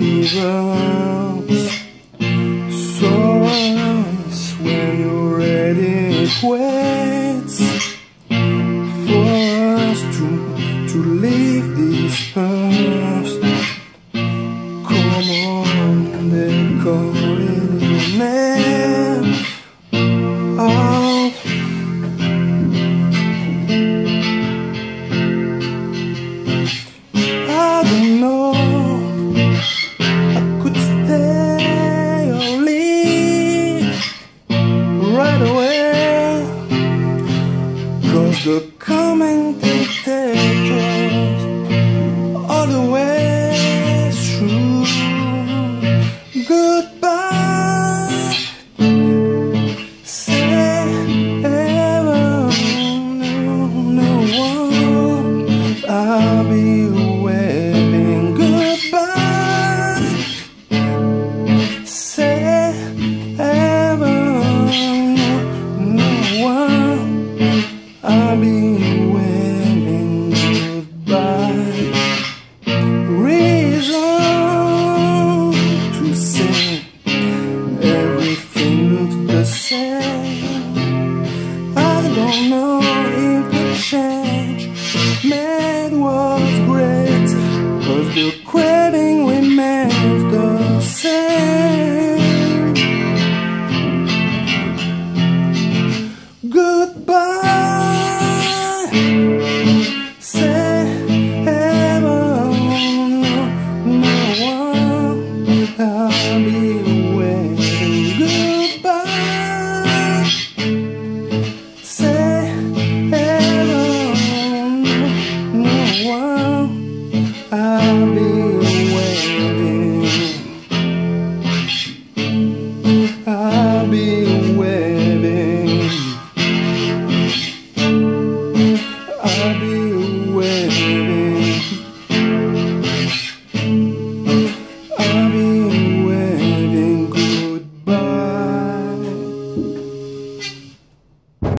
universe. So when you're ready, it waits for us to to leave this earth. Come on, they're calling your name. to come and take care. I'll be